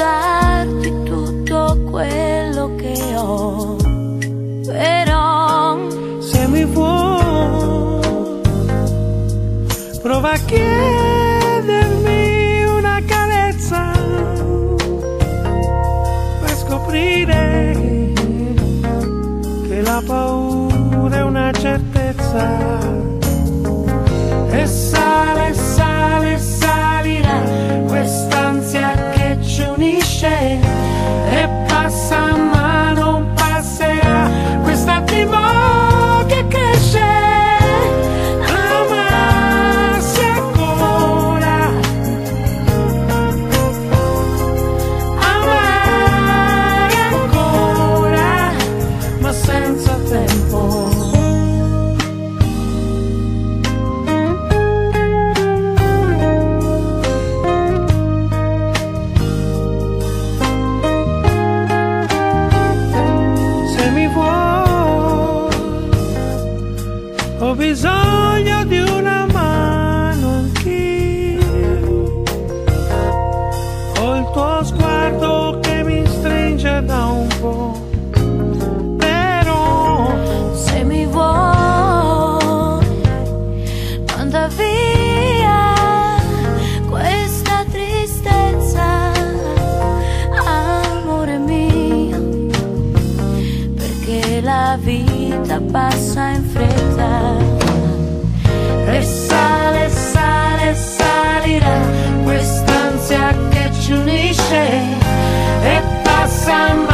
darti tutto quello che ho, però se mi vuoi, prova a chiedermi una carezza per scoprire che la paura è una certezza e sale. Ho bisogno la vita passa in fretta. E sale, sale, salirà quest'ansia che ci unisce e passa ma